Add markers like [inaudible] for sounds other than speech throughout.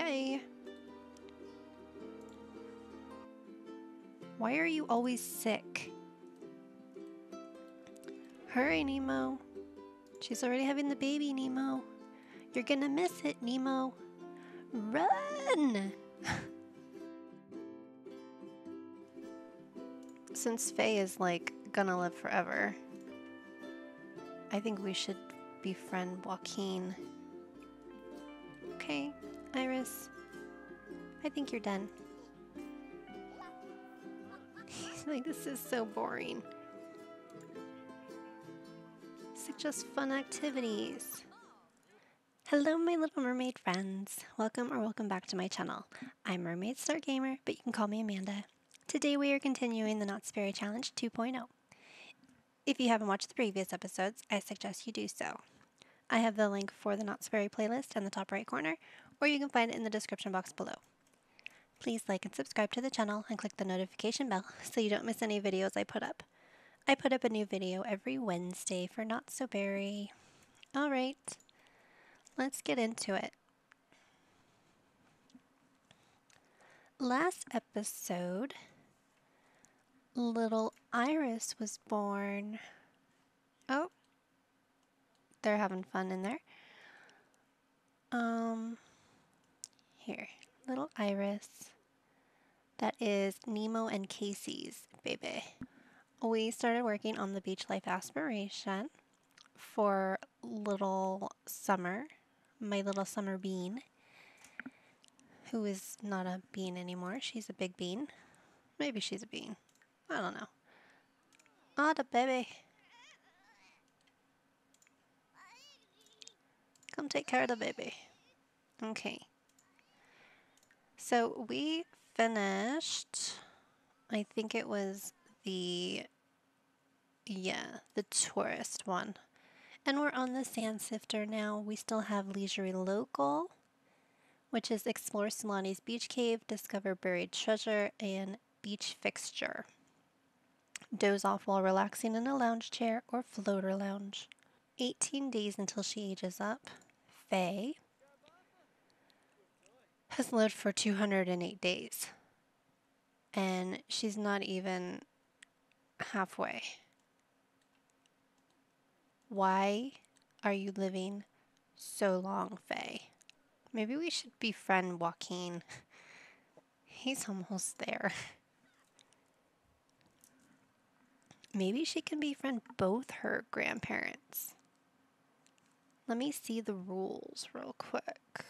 Yay! Why are you always sick? Hurry, Nemo. She's already having the baby, Nemo. You're gonna miss it, Nemo. Run! [laughs] Since Faye is like gonna live forever, I think we should befriend Joaquin. Okay. I think you're done. He's [laughs] like, this is so boring. Suggest fun activities. Hello, my little mermaid friends. Welcome or welcome back to my channel. I'm Mermaid Star Gamer, but you can call me Amanda. Today we are continuing the Not So Berry Challenge 2.0. If you haven't watched the previous episodes, I suggest you do so. I have the link for the Not So Berry playlist in the top right corner, or you can find it in the description box below. Please like and subscribe to the channel and click the notification bell so you don't miss any videos I put up. I put up a new video every Wednesday for Not So Berry. Alright, let's get into it. Last episode, little Iris was born. Oh, they're having fun in there. Um, little Iris. That is Nemo and Casey's baby. We started working on the beach life aspiration for little Summer, my little Summer bean, who is not a bean anymore. She's a big bean. Maybe she's a bean. I don't know. Ah, the baby. Come take care of the baby. Okay. So we finished, I think it was the, yeah, the tourist one. And we're on the sand sifter now. We still have Leisurely Local, which is Explore Sulani's Beach Cave, Discover Buried Treasure, and Beach Fixture. Doze off while relaxing in a lounge chair or floater lounge. 18 days until she ages up. Faye has lived for 208 days. And she's not even halfway. Why are you living so long, Faye? Maybe we should befriend Joaquin. [laughs] He's almost there. [laughs] Maybe she can befriend both her grandparents. Let me see the rules real quick.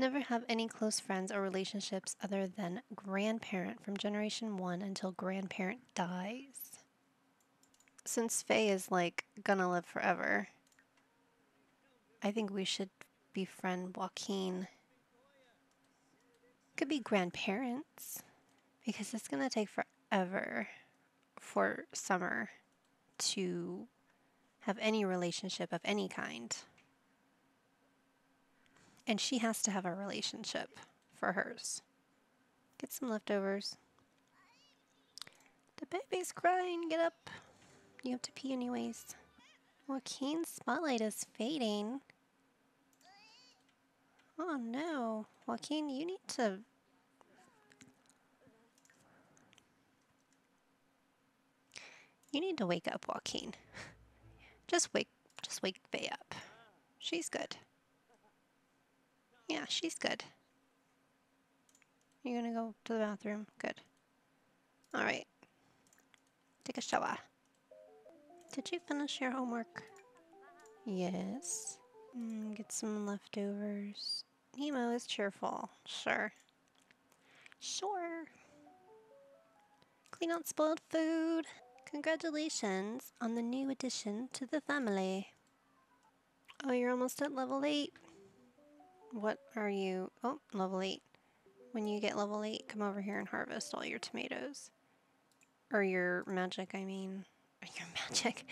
Never have any close friends or relationships other than grandparent from generation one until grandparent dies. Since Faye is like gonna live forever, I think we should befriend Joaquin. Could be grandparents because it's gonna take forever for Summer to have any relationship of any kind. And she has to have a relationship for hers. Get some leftovers. The baby's crying. Get up. You have to pee anyways. Joaquin's spotlight is fading. Oh no. Joaquin, you need to... You need to wake up, Joaquin. [laughs] Just wake, just wake Faye up. She's good. Yeah, she's good. You're gonna go to the bathroom? Good. Alright. Take a shower. Did you finish your homework? Yes. Mm, get some leftovers. Nemo is cheerful. Sure. Sure. Clean out spoiled food. Congratulations on the new addition to the family. Oh, you're almost at level 8. What are you? Oh, level 8. When you get level 8, come over here and harvest all your tomatoes. Or your magic, I mean. [laughs] Your magic.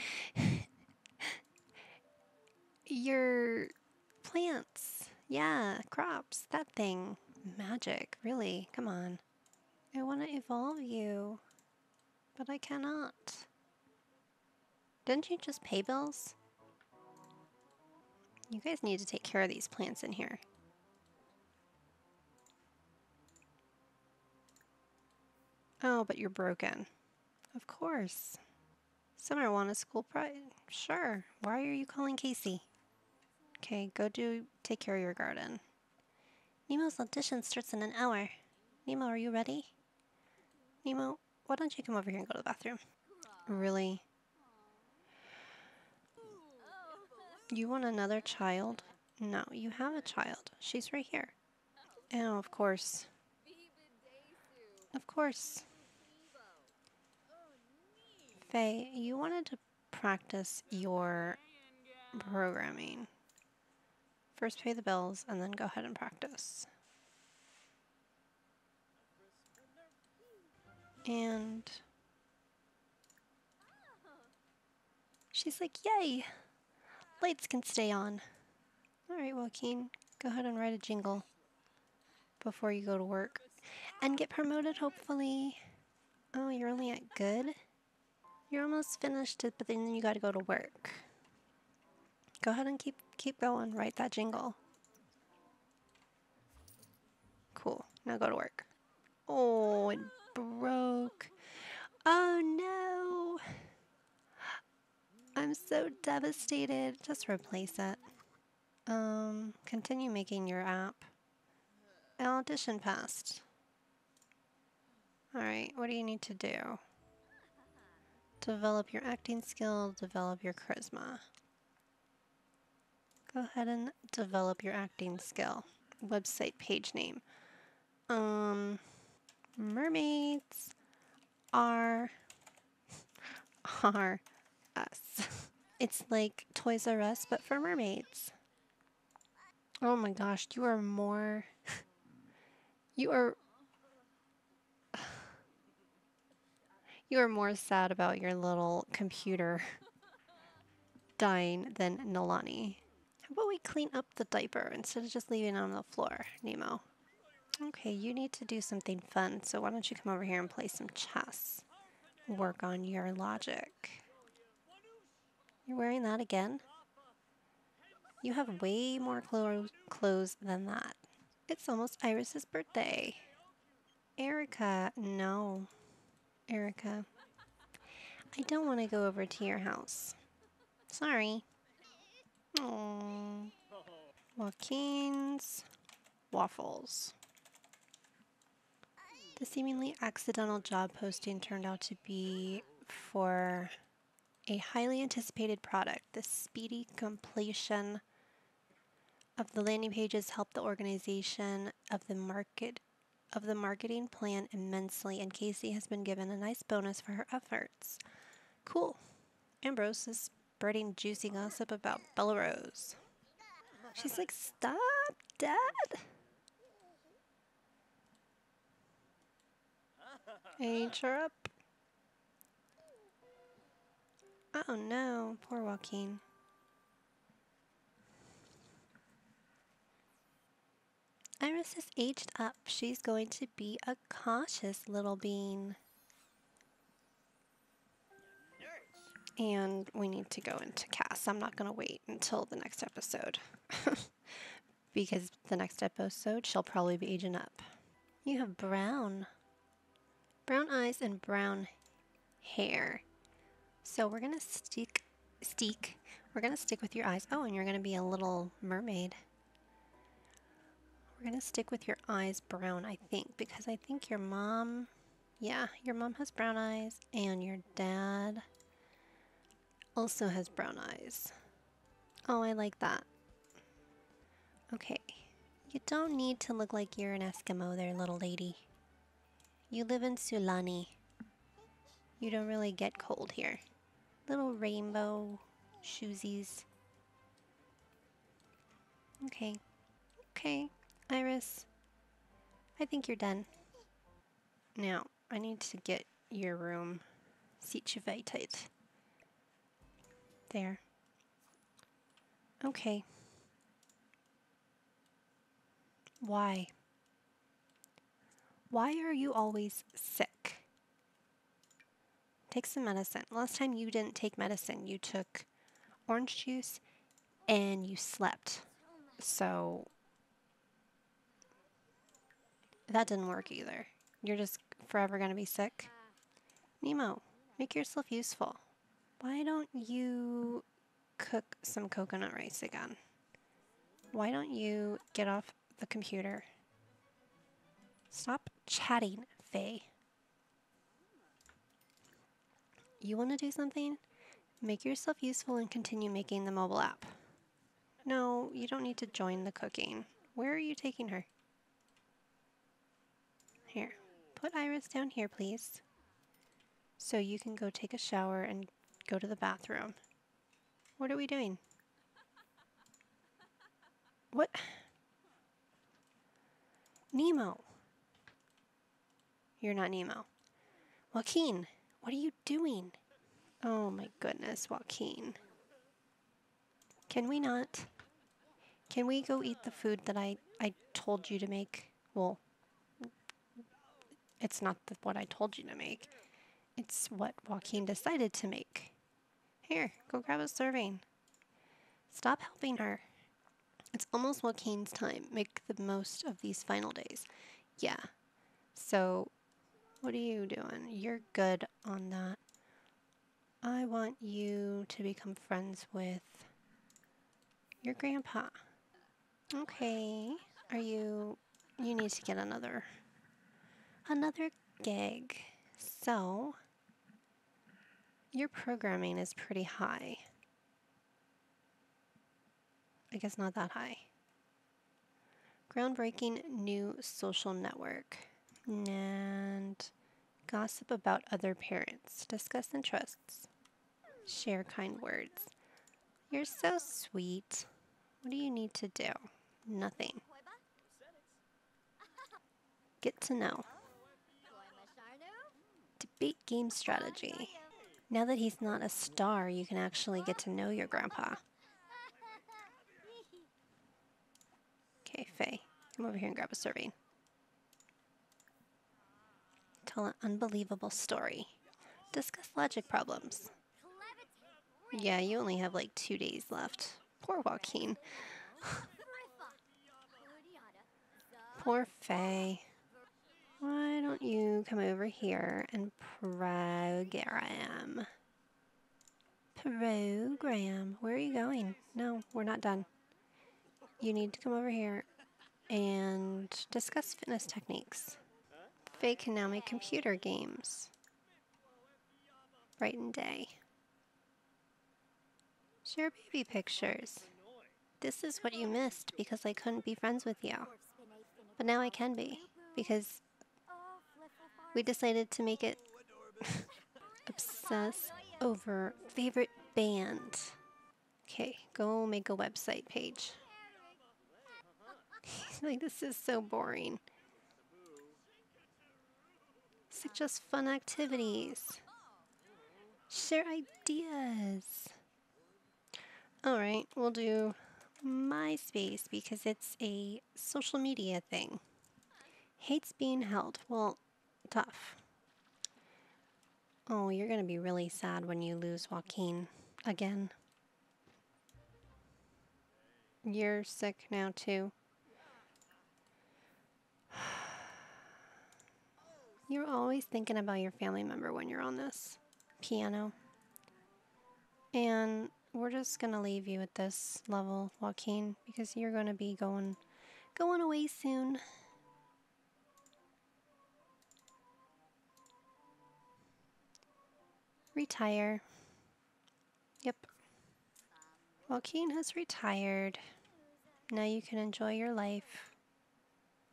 your plants. Yeah, crops. That thing. Magic. Really. Come on. I want to evolve you. But I cannot. Didn't you just pay bills? You guys need to take care of these plants in here. Oh, but you're broken. Of course. Summer want a school pride? Sure. Why are you calling Casey? Okay, go do take care of your garden. Nemo's audition starts in an hour. Nemo, are you ready? Nemo, why don't you come over here and go to the bathroom? Really? You want another child? No, you have a child. She's right here. Oh, of course. Of course. Faye, you wanted to practice your programming. First pay the bills and then go ahead and practice. And she's like, yay, lights can stay on. All right, Joaquin, go ahead and write a jingle before you go to work and get promoted, hopefully. Oh, you're only at good? You're almost finished but then you got to go to work. Go ahead and keep keep going. Write that jingle. Cool. Now go to work. Oh, it broke. Oh no. I'm so devastated. Just replace it. Um, continue making your app. Audition passed. Alright, what do you need to do? Develop your acting skill, develop your charisma. Go ahead and develop your acting skill. Website page name. Um, mermaids are [laughs] are us. [laughs] It's like Toys R Us, but for mermaids. Oh my gosh, you are more. [laughs] you are. [sighs] You are more sad about your little computer [laughs] dying than Nalani. How about we clean up the diaper instead of just leaving it on the floor, Nemo? Okay, you need to do something fun, so why don't you come over here and play some chess? Work on your logic. You're wearing that again? You have way more clo clothes than that. It's almost Iris's birthday. Erica, no. Erica, I don't want to go over to your house. Sorry. Aww. Joaquin's waffles. The seemingly accidental job posting turned out to be for a highly anticipated product. The speedy completion of the landing pages helped the organization of the market of the marketing plan immensely, and Casey has been given a nice bonus for her efforts. Cool. Ambrose is spreading juicy gossip about Bella Rose. She's like, Stop, Dad. Age her up. Oh no, poor Joaquin. Iris is aged up. She's going to be a cautious little bean. And we need to go into CAS. I'm not going to wait until the next episode. [laughs] because the next episode, she'll probably be aging up. You have brown. Brown eyes and brown hair. So we're to stick, stick, we're to stick with your eyes. Oh, and you're to be a little mermaid. We're to stick with your eyes brown, I think, because I think your mom, yeah, your mom has brown eyes and your dad also has brown eyes. Oh, I like that. Okay. You don't need to look like you're an Eskimo there, little lady. You live in Sulani. You don't really get cold here. Little rainbow shoesies. Okay. Okay, Iris. I think you're done. Now, I need to get your room situated. There. Okay. Why? Why are you always sick? Take some medicine. Last time you didn't take medicine, you took orange juice and you slept. So that didn't work either. You're just forever going to be sick? Nemo, make yourself useful. Why don't you cook some coconut rice again? Why don't you get off the computer? Stop chatting, Faye. You want to do something? Make yourself useful and continue making the mobile app. No, you don't need to join the cooking. Where are you taking her? Here, put Iris down here, please. So you can go take a shower and go to the bathroom. What are we doing? What? Nemo. You're not Nemo. Joaquin, what are you doing? Oh my goodness, Joaquin. Can we not? Can we go eat the food that I, I told you to make? Well, it's not the, what I told you to make. It's what Joaquin decided to make. Here, go grab a serving. Stop helping her. It's almost Joaquin's time. Make the most of these final days. Yeah. So, what are you doing? You're good on that. I want you to become friends with your grandpa. Okay. Are you... You need to get another... Another gig. So... Your programming is pretty high. I guess not that high. Groundbreaking new social network. And gossip about other parents. Discuss interests. Share kind words. You're so sweet. What do you need to do? Nothing. Get to know. Debate game strategy. Now that he's not a star, you can actually get to know your grandpa. Okay, Faye, come over here and grab a serving. Tell an unbelievable story. Discuss logic problems. Yeah, you only have like two days left. Poor Joaquin. [sighs] Poor Faye. Why don't you come over here and program? Program. Where are you going? No, we're not done. You need to come over here and discuss fitness techniques. Now make computer games. Bright and day. Share baby pictures. This is what you missed because I couldn't be friends with you. But now I can be because we decided to make it [laughs] obsess over favorite band. Okay, go make a website page. [laughs] like, this is so boring. Suggest fun activities. Share ideas. Alright, we'll do MySpace because it's a social media thing. Hates being held. Well, tough. Oh, you're going to be really sad when you lose Joaquin again. You're sick now, too. You're always thinking about your family member when you're on this piano. And we're just going to leave you at this level, Joaquin, because you're going to be going going away soon. Retire. Yep. Joaquin has retired. Now you can enjoy your life.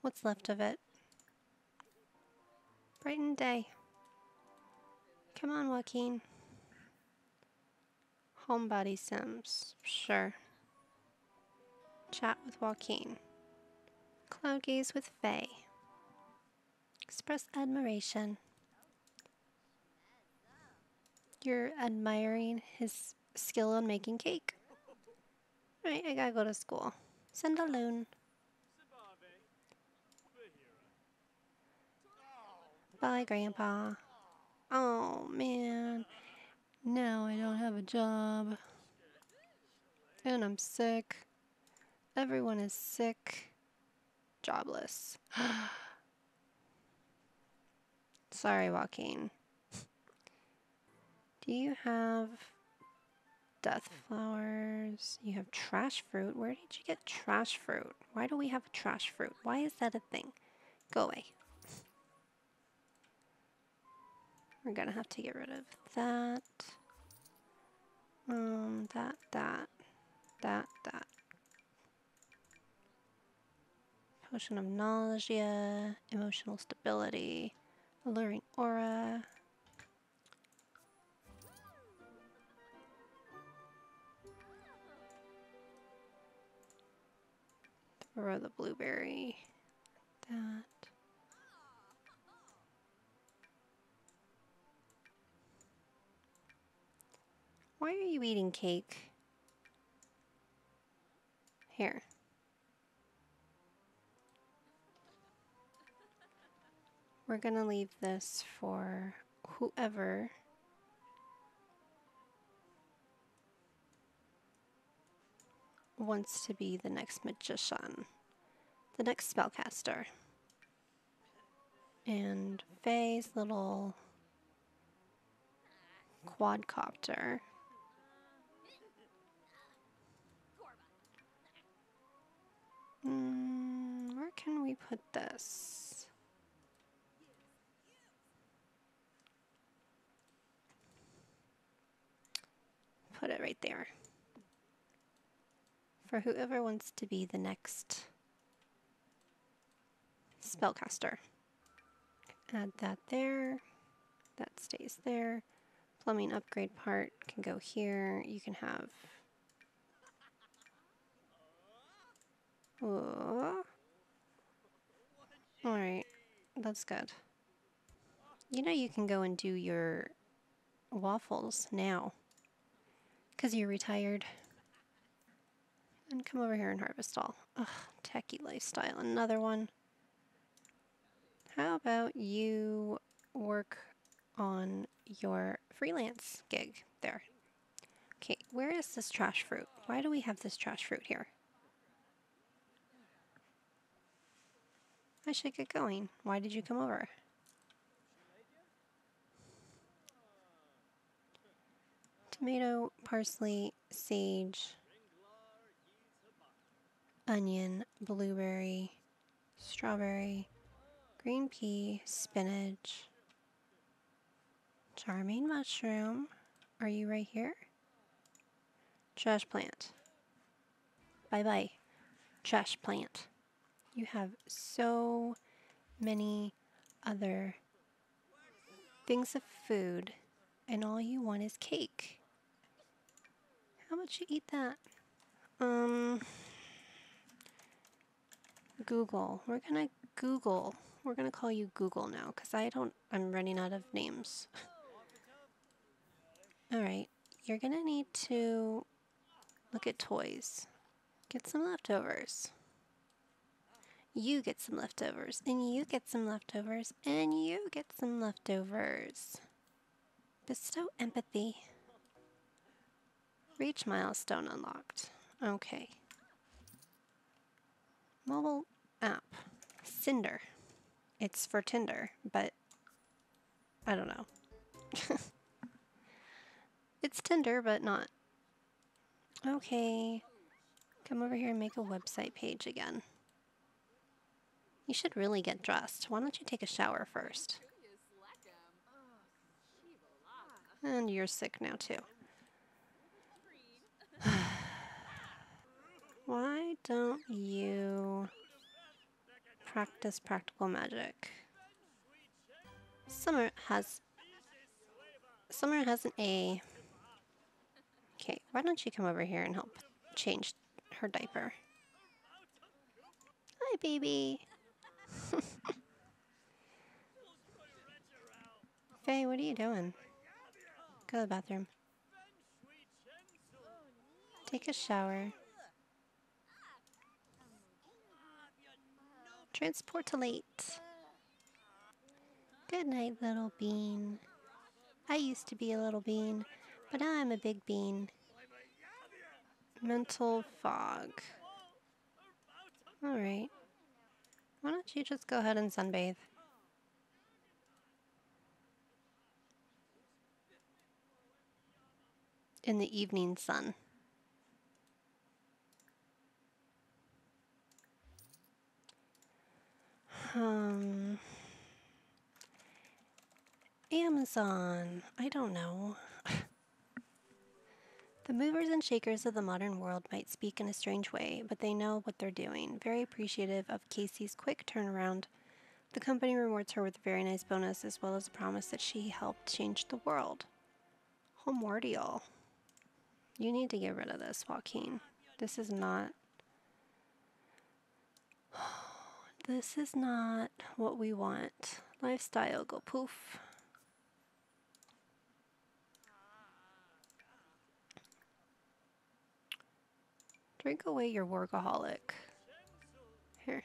What's left of it. Brighten day. Come on, Joaquin. Homebody Sims. Sure. Chat with Joaquin. Cloud gaze with Faye. Express admiration. You're admiring his skill in making cake. Right, I gotta go to school. Send a loon. Bye, Grandpa. Oh, man. Now I don't have a job. And I'm sick. Everyone is sick. Jobless. [gasps] Sorry, Joaquin. Do you have death flowers? You have trash fruit. Where did you get trash fruit? Why do we have trash fruit? Why is that a thing? Go away. We're gonna have to get rid of that. Um, that, that, that, that. Potion of nausea, emotional stability, alluring aura. Throw the blueberry. That. Why are you eating cake? Here. We're going to leave this for whoever wants to be the next magician, the next spellcaster. And Faye's little quadcopter. Mm, where can we put this? Put it right there. For whoever wants to be the next spellcaster. Add that there. That stays there. Plumbing upgrade part can go here. You can have Alright, that's good. You know you can go and do your waffles now. Because you're retired. And come over here and harvest all. Ugh, techie lifestyle. Another one. How about you work on your freelance gig there? Okay, where is this trash fruit? Why do we have this trash fruit here? I should get going. Why did you come over? Tomato, parsley, sage, onion, blueberry, strawberry, green pea, spinach, charming mushroom. Are you right here? Trash plant. Bye bye. Trash plant. You have so many other things of food, and all you want is cake. How much you eat that? Um, Google. We're gonna Google. We're gonna call you Google now, because I don't, I'm running out of names. Alright, you're gonna need to look at toys. Get some leftovers you get some leftovers, and you get some leftovers, and you get some leftovers. Bestow empathy. Reach milestone unlocked. Okay. Mobile app. Cinder. It's for Tinder, but I don't know. [laughs] it's Tinder, but not. Okay. Come over here and make a website page again. You should really get dressed. Why don't you take a shower first? And you're sick now, too. [sighs] Why don't you practice practical magic? Summer has... Summer has an A. Okay, why don't you come over here and help change her diaper? Hi, baby. [laughs] Faye, what are you doing? Go to the bathroom. Take a shower. Transport to late. Good night, little bean. I used to be a little bean, but now I'm a big bean. Mental fog. Alright. Why don't you just go ahead and sunbathe? In the evening sun. Um, Amazon. I don't know the movers and shakers of the modern world might speak in a strange way, but they know what they're doing. Very appreciative of Casey's quick turnaround. The company rewards her with a very nice bonus as well as a promise that she helped change the world. Homordial. You need to get rid of this, Joaquin. This is not. [sighs] This is not what we want. Lifestyle, go poof. Drink away your workaholic. Here.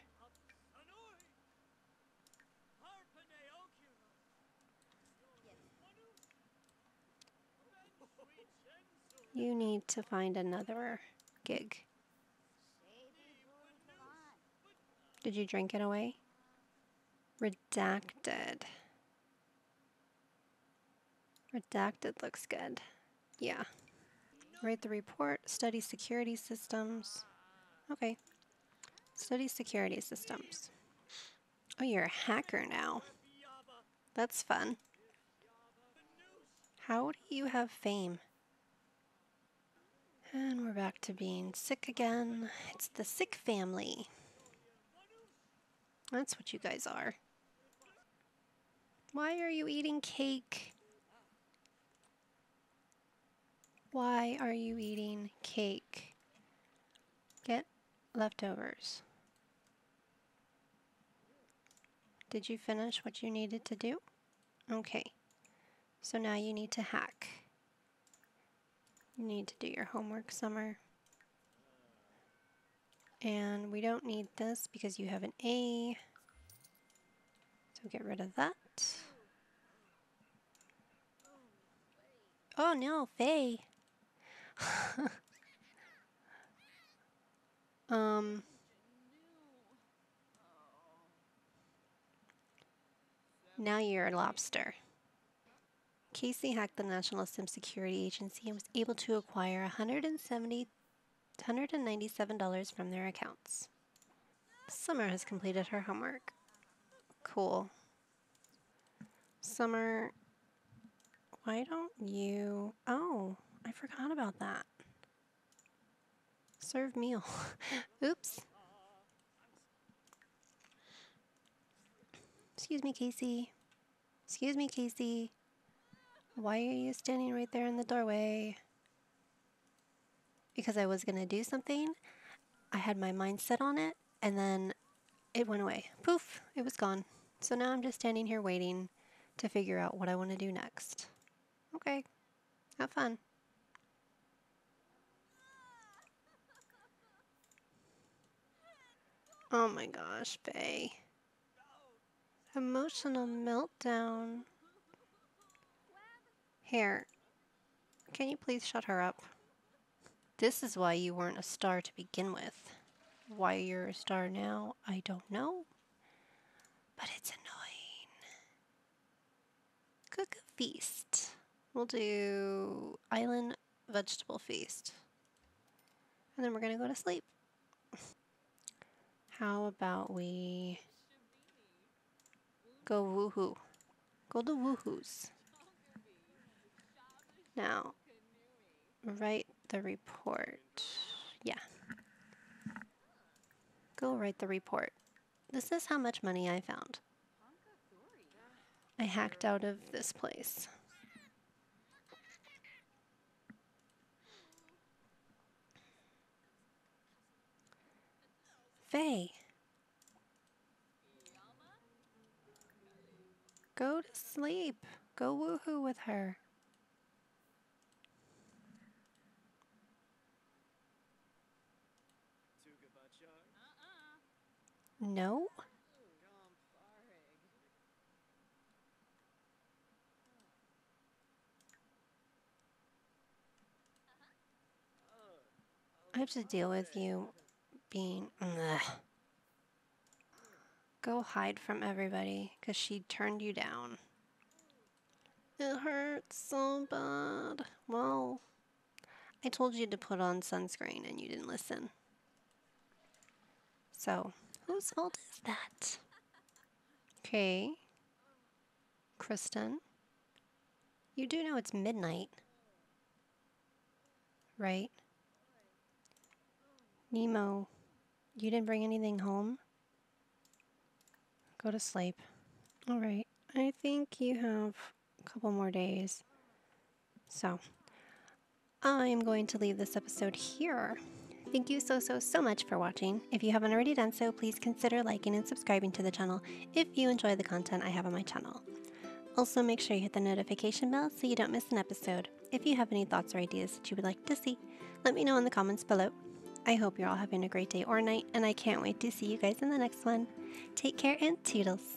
You need to find another gig. Did you drink it away? Redacted. Redacted looks good. Yeah. Write the report, study security systems. Okay. Study security systems. Oh, you're a hacker now. That's fun. How do you have fame? And we're back to being sick again. It's the sick family. That's what you guys are. Why are you eating cake? Why are you eating cake? Get leftovers. Did you finish what you needed to do? Okay. So now you need to hack. You need to do your homework, Summer. And we don't need this because you have an A. So get rid of that. Oh no, Faye. Um. Now you're a lobster. Casey hacked the National SIM Security Agency and was able to acquire 170 $197 from their accounts. Summer has completed her homework. Cool. Summer, why don't you... Oh, I forgot about that. Serve meal. [laughs] Oops. Excuse me, Casey. Excuse me, Casey. Why are you standing right there in the doorway? Because I was going to do something. I had my mind set on it, and then it went away. Poof, it was gone. So now I'm just standing here waiting to figure out what I want to do next. Okay, have fun. Oh my gosh, Bay. Emotional meltdown. Here, can you please shut her up? This is why you weren't a star to begin with. Why you're a star now, I don't know. But it's annoying. Cook a feast. We'll do island vegetable feast. And then we're going to go to sleep. How about we go woohoo? Go to woohoos. Now, write the report. Yeah. Go write the report. This is how much money I found. I hacked out of this place. Faye. Go to sleep. Go woohoo with her. No? I have to deal with you being. Ugh. Go hide from everybody because she turned you down. It hurts so bad. Well, I told you to put on sunscreen and you didn't listen. So, whose fault is that? Okay. Kristen, you do know it's midnight, right? Nemo, you didn't bring anything home? Go to sleep. All right. I think you have a couple more days. So, I'm going to leave this episode here. Thank you so, so, so much for watching. If you haven't already done so, please consider liking and subscribing to the channel if you enjoy the content I have on my channel. Also, make sure you hit the notification bell so you don't miss an episode. If you have any thoughts or ideas that you would like to see, let me know in the comments below. I hope you're all having a great day or night, and I can't wait to see you guys in the next one. Take care and toodles!